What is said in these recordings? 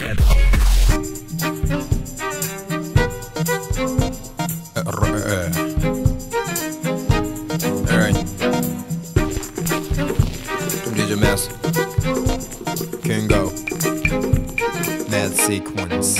Eh, eh. eh, Alright. DJ Mass. Can go. That sequence.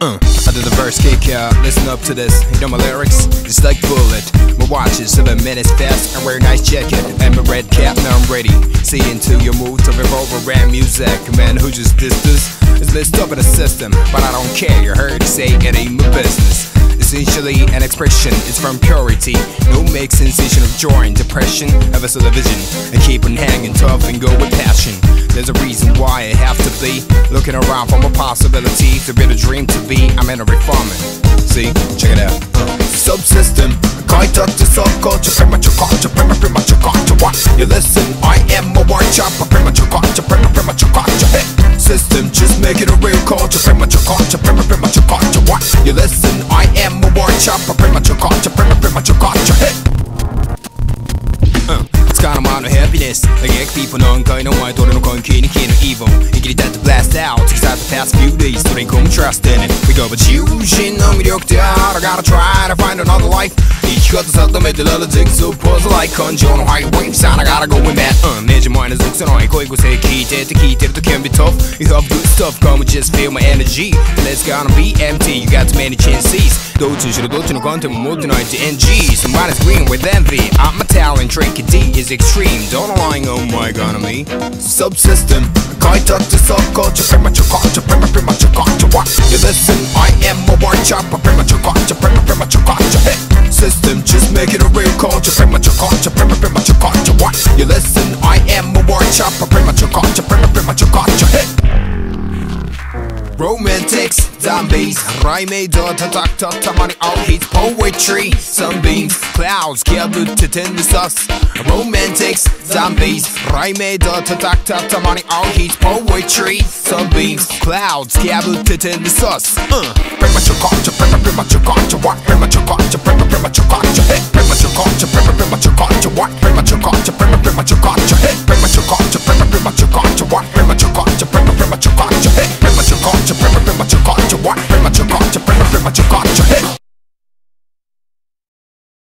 Uh, I did the verse kick, yeah. Listen up to this. You know my lyrics? It's like bullet. My watch is seven minutes fast. I wear a nice jacket and my red cap. Now I'm ready. See into your mood to revolver and music. Man, who just did this? It's list up in the system, but I don't care. You heard say it ain't my business. Essentially an expression, it's from purity. No make sensation of joy and depression. Ever a the vision and keep on hanging tough and go with passion. There's a reason why I have to be looking around for more possibility to be the dream to be. I'm in a reforming. See, check it out. Subsystem, contact to subculture, premature culture, premature premature culture. What you listen? I am a workshop, a premature culture, premature premature culture. Hey, system, just make it a real culture, premature people non kind of white kind keen keen evil. You get that blast out inside the past few days to come trust in it. We go but you shin I gotta try to find another life. Each got puzzle like conjure no high waves I gotta go and I go can be tough. You have good stuff come just feel my energy. Let's gonna be empty you got too many chances. Don't NG Somebody's green with envy. I'm a talent tricky D is extreme. Don't relying on my know economy Subsystem Kaytaktı subculture Premature culture Prema premature culture What you listen I am a war chopper Premature culture Prema premature culture Hey System just make it a real culture Premature culture Prema premature culture What you listen I am a war chopper zombies. Rhyme dot attack dot money all his poetry. Sunbeams, clouds, gathered to the us Romantics, zombies. Rhyme dot attack dot money all his poetry. Sunbeams, clouds, gathered to the us uh. Premature culture, premature culture, what? Premature culture, premature culture, hit Premature culture, premature culture, what? Premature culture, premature culture, hit Premature culture, premature culture, what?